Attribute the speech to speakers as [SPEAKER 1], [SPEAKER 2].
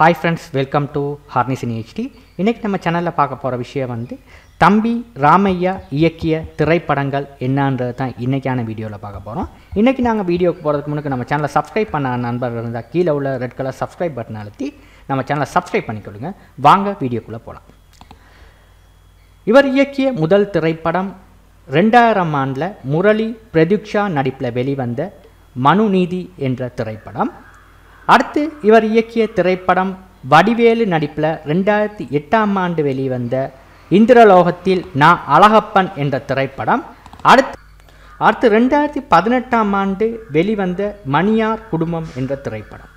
[SPEAKER 1] Hi friends welcome to ஹார்னிசின் HD இன்றைக்கி நம்ம சேனலில் பார்க்க போகிற விஷயம் வந்து தம்பி ராமையா இயக்கிய திரைப்படங்கள் என்னன்றது தான் இன்றைக்கான வீடியோவில் பார்க்க போகிறோம் இன்றைக்கி நாங்கள் வீடியோக்கு போகிறதுக்கு முன்னாடி நம்ம சேனலை சப்ஸ்கிரைப் பண்ண நண்பர்கள் இருந்தால் கீழே உள்ள ரெட் கலர் சப்ஸ்கிரைப் பட்டன் அழுத்தி நம்ம சேனலை சப்ஸ்கிரைப் பண்ணிக்கொள்ளுங்க. வாங்க வீடியோக்குள்ளே போகலாம் இவர் இயக்கிய முதல் திரைப்படம் ரெண்டாயிரம் ஆண்டில் முரளி பிரதீக்ஷா நடிப்பில் வெளிவந்த மனுநீதி என்ற திரைப்படம். அடுத்து இவர் இயக்கிய திரைப்படம் வடிவேலு நடிப்பில் ரெண்டாயிரத்தி எட்டாம் ஆண்டு வெளிவந்த இந்திரலோகத்தில் நான் அழகப்பன் என்ற திரைப்படம். அடுத்து அடுத்து ரெண்டாயிரத்தி பதினெட்டாம் ஆண்டு வெளிவந்த மணியார் குடும்பம் என்ற திரைப்படம்.